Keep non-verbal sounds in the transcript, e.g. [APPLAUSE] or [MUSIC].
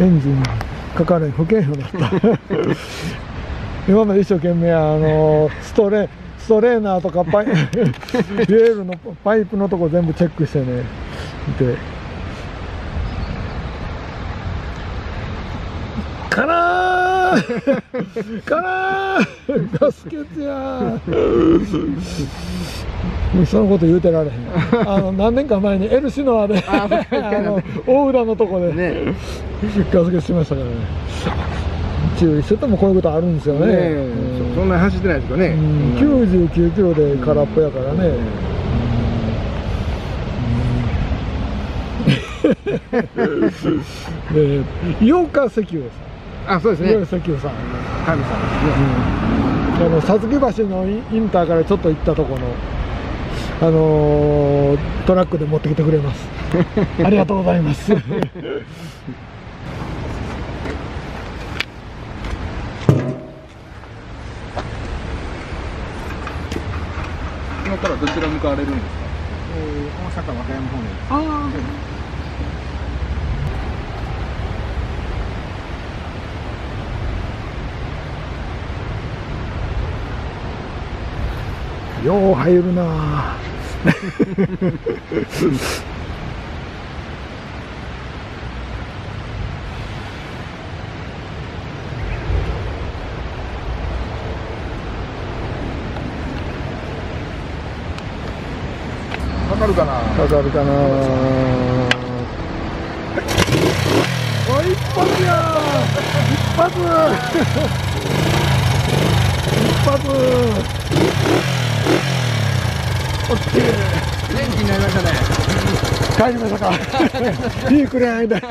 エンジンかかれん不健康だった。[LAUGHS] 今まで一生懸命あのストレストレーナーとかパイ [LAUGHS] レールのパイプのとこ全部チェックしてね。でかなーかなーガス欠やそのこと言うてられへん。あの何年か前にエルシノアでああの大浦のとこで、ね。ガス欠しましたからね。注意しててもこういうことあるんですよね。ねうん。そんなに走ってないですかね。うん。99キロで空っぽやからね、[LAUGHS] で洋華石油あそうですね。洋華石油さん。神様ですねあのさつき橋のインターからちょっと行ったとこのあのートラックで持ってきてくれます。[LAUGHS] ありがとうございます。今からどちら向かわれるんですか？えー大阪和歌山方面。ああよう入るな。あわかるかな？かかるかな。お一発や！一発。一発オッケー元気になりましたね。帰りましたか。いいくらい間に